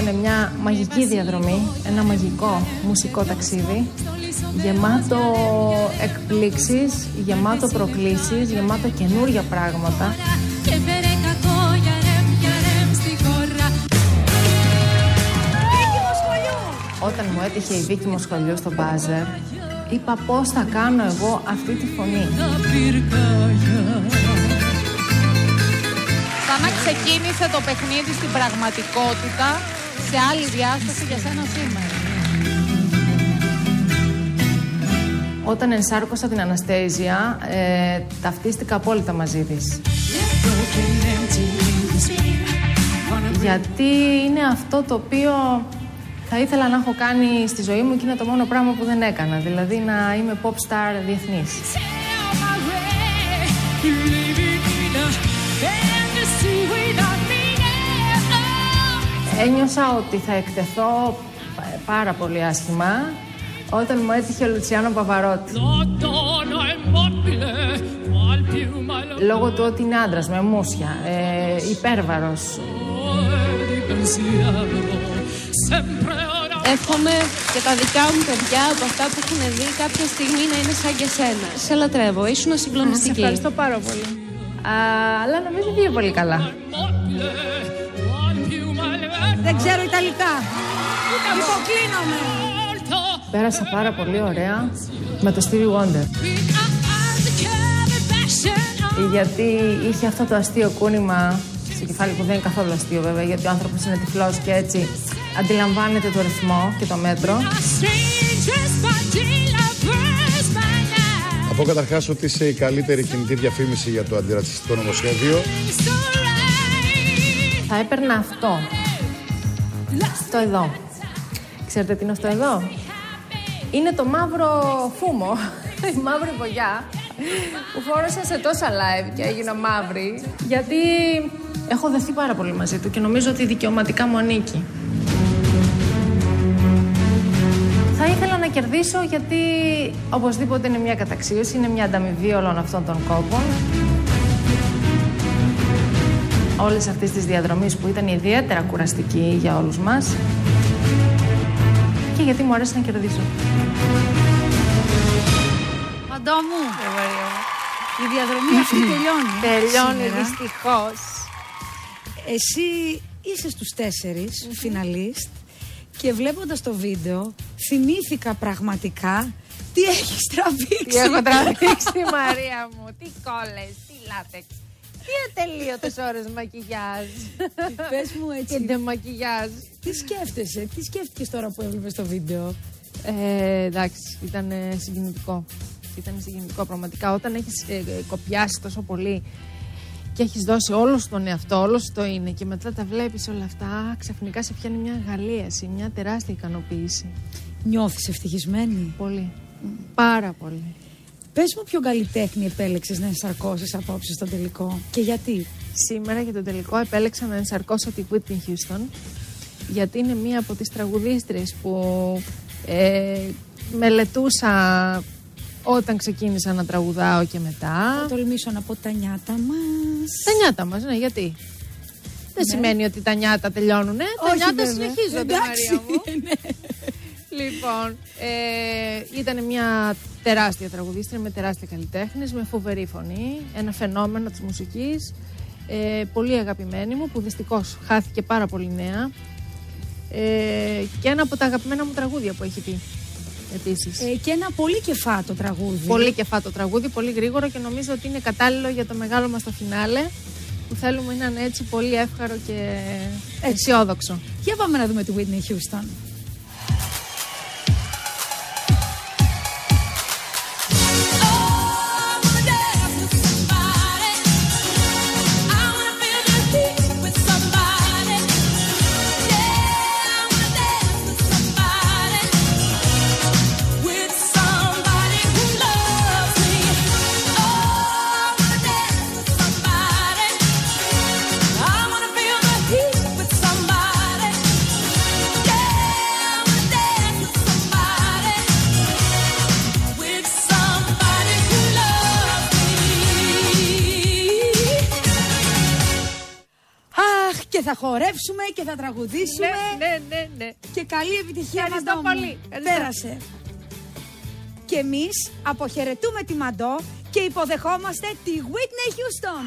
Ήταν μια μαγική διαδρομή, ένα μαγικό μουσικό ταξίδι γεμάτο εκπλήξεις, γεμάτο προκλήσεις, γεμάτο καινούργια πράγματα. Όταν μου έτυχε η Βίκη Μοσχολιού στο μπάζερ, είπα πώς θα κάνω εγώ αυτή τη φωνή; Σαν να ξεκίνησε το παιχνίδι στην πραγματικότητα σε άλλη διάσταση για σένα σήμερα. Όταν ενσάρκωσα την Αναστέζια, ε, ταυτίστηκα απόλυτα μαζί της. Γιατί είναι αυτό το οποίο θα ήθελα να έχω κάνει στη ζωή μου και είναι το μόνο πράγμα που δεν έκανα. Δηλαδή να είμαι pop star διεθνής. Ένιωσα ότι θα εκτεθώ πάρα πολύ άσχημα όταν μου έτυχε ο Λουτσιάνο Παπαρότη. Λόγω του ότι είναι άντρα με μουσια, ε, υπέρβαρος. Εύχομαι και τα δικά μου παιδιά από αυτά που έχουν δει κάποια στιγμή να είναι σαν και σένα. Σε λατρεύω, ήσουν συγκλονιστική. Σε ευχαριστώ πάρα πολύ. Α, αλλά νομίζω πήγε πολύ καλά. Δεν ξέρω Ιταλικά. Υποκλίνομαι. Πέρασα πάρα πολύ ωραία με το Stevie Wonder. Γιατί είχε αυτό το αστείο κούνημα στο κεφάλι που δεν είναι καθόλου αστείο βέβαια γιατί ο άνθρωπος είναι τυφλός και έτσι αντιλαμβάνεται το ρυθμό και το μέτρο. Από καταρχάς ότι είσαι η καλύτερη κινητή διαφήμιση για το αντιρατσιστικό νομοσχέδιο. Θα έπαιρνα αυτό. Αυτό εδώ. Ξέρετε τι είναι αυτό εδώ; είναι το μαύρο φούμο, η μαύρη βογιά που φόρεσα σε τόσα live και έγινα μαύρη γιατί έχω δεθεί πάρα πολύ μαζί του και νομίζω ότι δικαιωματικά μου ανήκει. Θα ήθελα να κερδίσω γιατί οπωσδήποτε είναι μια καταξίωση, είναι μια ανταμοιβή όλων αυτών των κόπων. Όλες αυτές τις διαδρομές που ήταν ιδιαίτερα κουραστική για όλους μας και γιατί μου αρέσει να κερδίσω. Παντό μου. Η διαδρομή αυτή τελειώνει. Τελειώνει δυστυχώς. Εσύ είσαι στους τέσσερις φιναλίστ και βλέποντας το βίντεο θυμήθηκα πραγματικά τι έχεις τραβήξει. Τι έχω τραβήξει Μαρία μου, τι κόλλες, τι λάτεξ. Τι ατελείωτες ώρες μακιγιάζ. Πες μου έτσι. Και μακιγιάζ. Τι σκέφτεσαι, τι σκέφτηκες τώρα που έβλεπες το βίντεο; Ε, εντάξει, ήταν συγκινητικό. Ήταν συγκινητικό πραγματικά. Όταν έχεις ε, κοπιάσει τόσο πολύ και έχεις δώσει όλο τον εαυτό, όλο το είναι και μετά τα βλέπεις όλα αυτά, ξαφνικά σε πιάνει μια γαλίαση, μια τεράστια ικανοποίηση. Νιώθεις ευτυχισμένη; Πολύ. Πάρα πολύ. Πες μου ποιο καλλιτέχνη επέλεξες να ενσαρκώσεις απόψε στο τελικό και γιατί; Σήμερα για το τελικό επέλεξα να ενσαρκώσω τη Whitney Houston γιατί είναι μία από τις τραγουδίστρες που ε, μελετούσα όταν ξεκίνησα να τραγουδάω και μετά. Θα τολμήσω να πω τα νιάτα μας. Τα νιάτα μας, ναι, γιατί; Δεν ναι. σημαίνει ότι τα νιάτα τελειώνουν, τα νιάτα συνεχίζονται, Μαρία μου. Ναι. Λοιπόν, ε, ήταν μια τεράστια τραγουδίστρια με τεράστια καλλιτέχνη, με φοβερή φωνή, ένα φαινόμενο της μουσικής, ε, πολύ αγαπημένη μου, που δυστυχώς χάθηκε πάρα πολύ νέα ε, και ένα από τα αγαπημένα μου τραγούδια που έχει πει. Επίσης. Ε, και ένα πολύ κεφάτο τραγούδι. Πολύ κεφάτο τραγούδι, πολύ γρήγορο και νομίζω ότι είναι κατάλληλο για το μεγάλο μας το φινάλε που θέλουμε να είναι έτσι πολύ εύχαρο και αισιόδοξο. Για πάμε να δούμε τη Whitney Houston. Θα χορέψουμε και θα τραγουδήσουμε. Ναι, ναι, ναι, ναι. Και καλή επιτυχία Ευχαριστώ Μαντό μου. πολύ. Ευχαριστώ. Πέρασε. Και εμείς αποχαιρετούμε τη Μαντό και υποδεχόμαστε τη Whitney Houston.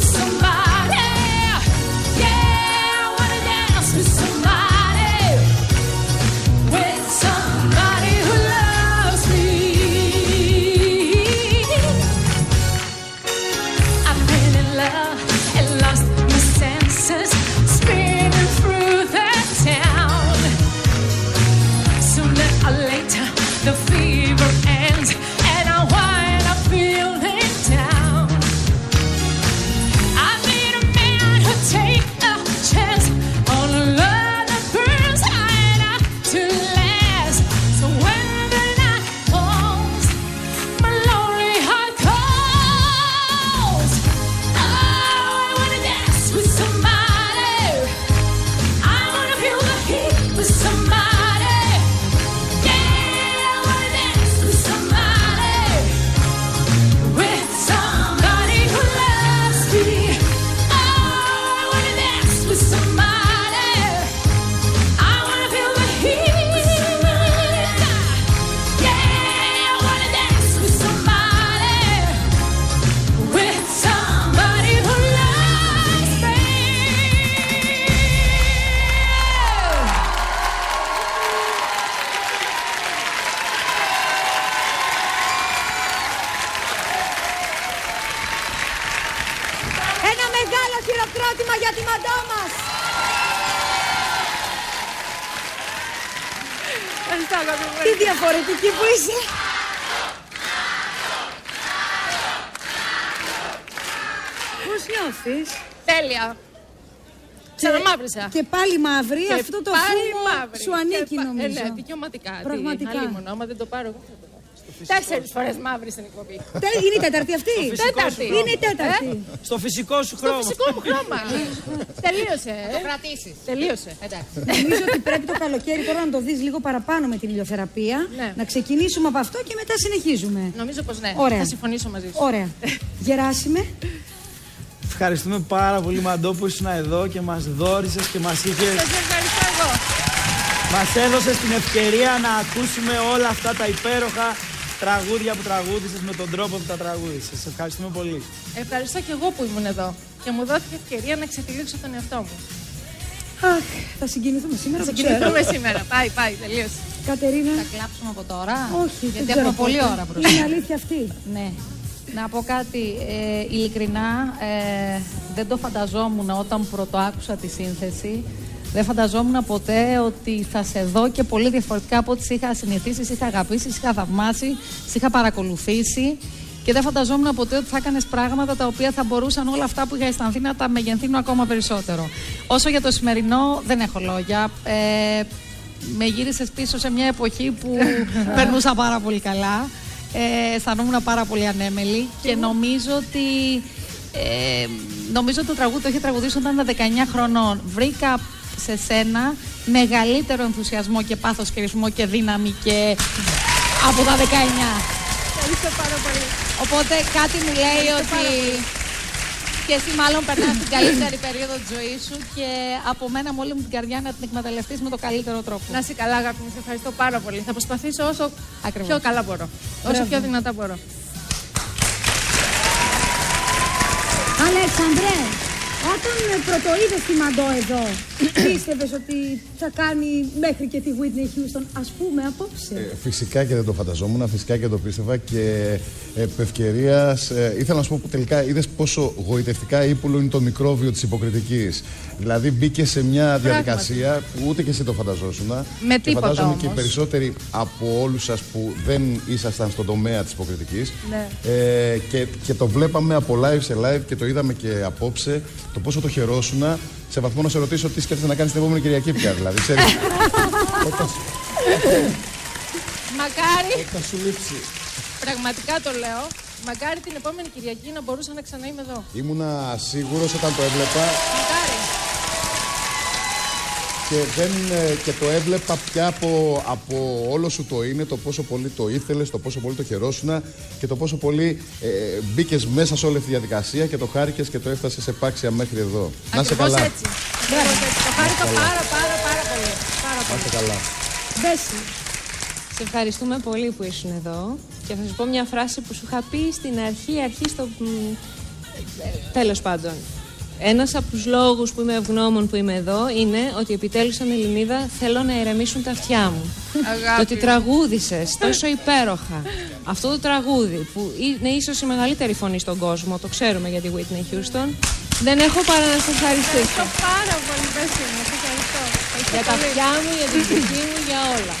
samba. Ευχαριστώ, αγάπη μου. Τι διαφορετική που είσαι. Πώς νιώθεις; Τέλεια. Ξαναμαύρισα. Και πάλι μαύρη, Και αυτό το πάλι φούγο μαύρη. σου ανήκει Και πα- νομίζω. Ε, ναι, δικαιωματικά. Πραγματικά. Πραγματικά. άμα δεν το πάρω εγώ. θα το πάρω. Τέσσερις φορές μαύρη στην εκπομπή. Τε- Είναι η τέταρτη αυτή. Τέταρτη. Είναι η τέταρτη. Στο φυσικό σου Το χρώμα. φυσικό μου χρώμα. Τελείωσε. ε. Κρατήσεις. Τελείωσε. Εντάξει. Νομίζω ότι πρέπει το καλοκαίρι τώρα να το δεις λίγο παραπάνω με την ηλιοθεραπεία. Ναι. Να ξεκινήσουμε από αυτό και μετά συνεχίζουμε. Νομίζω πως ναι. Ωραία. Θα συμφωνήσω μαζί σου. Ωραία. Γεράσιμε. Ευχαριστούμε πάρα πολύ Μαντό που ήσουν εδώ και μας δόρισες και μας είχες... Σας ευχαριστώ εγώ. Μας έδωσες την ευκαιρία να ακούσουμε όλα αυτά τα υπέροχα τραγούδια που τραγούδησες με τον τρόπο που τα τραγούδησες. Σε ευχαριστούμε πολύ. Ευχαριστώ και εγώ που ήμουν εδώ. Και μου δόθηκε ευκαιρία να ξετυλίξω τον εαυτό μου. Αχ, θα συγκινηθούμε σήμερα. Θα το ξέρω. συγκινηθούμε σήμερα. Πάει, πάει, τελείωσε. Κατερίνα. Θα κλάψουμε από τώρα. Όχι, δεν Γιατί ξέρω έχουμε πολλή πότε. ώρα μπροστά. Είναι αλήθεια αυτή. Ναι. Να πω κάτι, ε, ειλικρινά ε, δεν το φανταζόμουν όταν πρώτο άκουσα τη σύνθεση. Δεν φανταζόμουν ποτέ ότι θα σε δω και πολύ διαφορετικά από ό,τι σε είχα συνηθίσει, σε είχα αγαπήσει, σε είχα θαυμάσει, σε είχα παρακολουθήσει. Και δεν φανταζόμουν ποτέ ότι θα έκανες πράγματα τα οποία θα μπορούσαν όλα αυτά που είχα αισθανθεί να τα μεγενθύνουν ακόμα περισσότερο. Όσο για το σημερινό, δεν έχω λόγια. Ε, με γύρισες πίσω σε μια εποχή που περνούσα πάρα πολύ καλά. Ε, αισθανόμουν πάρα πολύ ανέμελη και νομίζω ότι Ε, νομίζω το τραγούδι το είχε τραγουδήσει όταν ήταν 19 χρονών. Βρήκα σε σένα μεγαλύτερο ενθουσιασμό και πάθος και ρυθμό και δύναμη και από τα 19. Ευχαριστώ πάρα πολύ. Οπότε κάτι μου λέει ότι και εσύ μάλλον περνάς την καλύτερη περίοδο της ζωής σου και από μένα με όλη μου την καρδιά να την εκμεταλλευτείς με το καλύτερο τρόπο. Να είσαι καλά, αγάπη μου. Σε ευχαριστώ πάρα πολύ. Θα προσπαθήσω όσο Ακριβώς. πιο καλά μπορώ. Όσο πιο δυνατά μπορώ. Αλέξανδρε, όταν ε, πρωτοείδες τη Μαντό εδώ, πίστευες ότι θα κάνει μέχρι και τη Whitney Houston, ας πούμε, απόψε; Ε, Φυσικά και δεν το φανταζόμουν, φυσικά και το πίστευα και ε, επ' ευκαιρίας, ε, ήθελα να σου πω που τελικά είδες πόσο γοητευτικά ύπουλο είναι το μικρόβιο της υποκριτικής. Δηλαδή μπήκε σε μια διαδικασία που ούτε και εσύ το φανταζόσουν. Με και τίποτα φαντάζομαι και οι όμως. περισσότεροι από όλους σας που δεν ήσασταν στον τομέα της υποκριτικής. Ναι. Ε, και, και το βλέπαμε από live σε live και το είδαμε και απόψε το πόσο το χαιρόσουνα σε βαθμό να σε ρωτήσω τι σκέφτεσαι να κάνεις την επόμενη Κυριακή πια. Δηλαδή, ξέρεις, όταν, Μακάρι, όταν σου λείψει. πραγματικά το λέω, μακάρι την επόμενη Κυριακή να μπορούσα να ξαναείμαι εδώ. Ήμουνα σίγουρος όταν το έβλεπα Μακάρι. Και, δεν, ε, και το έβλεπα πια από, από όλο σου το είναι, το πόσο πολύ το ήθελες, το πόσο πολύ το χαιρόσουνα και το πόσο πολύ ε, μπήκες μέσα σε όλη αυτή τη διαδικασία και το χάρηκες και το έφτασες επάξια μέχρι εδώ. Να είσαι Ακριβώς καλά. έτσι. Ακριβώς έτσι. Το χάρηκα πάρα πάρα πάρα πολύ. Πάρα Να πολύ. είσαι καλά. Μπέση. Σε ευχαριστούμε πολύ που ήσουν εδώ και θα σου πω μια φράση που σου είχα πει στην αρχή, αρχή στο... μ, ε, Τέλος πάντων. Ένας από τους λόγους που είμαι ευγνώμων που είμαι εδώ είναι ότι επιτέλους σαν Ελληνίδα θέλω να ηρεμήσουν τα αυτιά μου. Αγάπη. Το ότι τραγούδησες τόσο υπέροχα αυτό το τραγούδι που είναι ίσως η μεγαλύτερη φωνή στον κόσμο, το ξέρουμε για τη Whitney Houston, δεν έχω παρά να σε ευχαριστήσω. Ευχαριστώ πάρα πολύ, Μπέση μου. Σε ευχαριστώ. Ευχαριστώ Για τα πολύ. αυτιά μου, για την ψυχή μου, για όλα.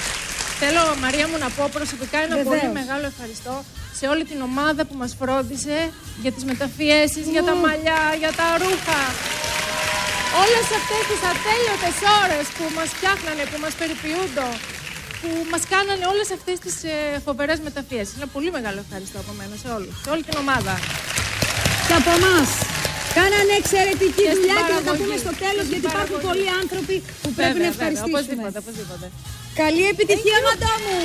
Θέλω, Μαρία μου, να πω προσωπικά ένα Βεβαίως. πολύ μεγάλο ευχαριστώ σε όλη την ομάδα που μας φρόντισε για τις μεταφιέσεις, για τα μαλλιά, για τα ρούχα. Όλες αυτές τις ατέλειωτες ώρες που μας φτιάχνανε, που μας περιποιούνται, που μας κάνανε όλες αυτές τις ε, φοβερές μεταφιέσεις. Ένα πολύ μεγάλο ευχαριστώ από μένα σε όλους, σε όλη την ομάδα. Και από εμάς. Κάνανε εξαιρετική Και στην δουλειά και θα τα παραγωγή. πούμε στο τέλος Και στην γιατί υπάρχουν παραγωγή. πολλοί άνθρωποι που πρέπει Βέβαια, να βέβαια, ευχαριστήσουμε. Οπωσδήποτε, οπωσδήποτε. Καλή επιτυχία, μαντά μου!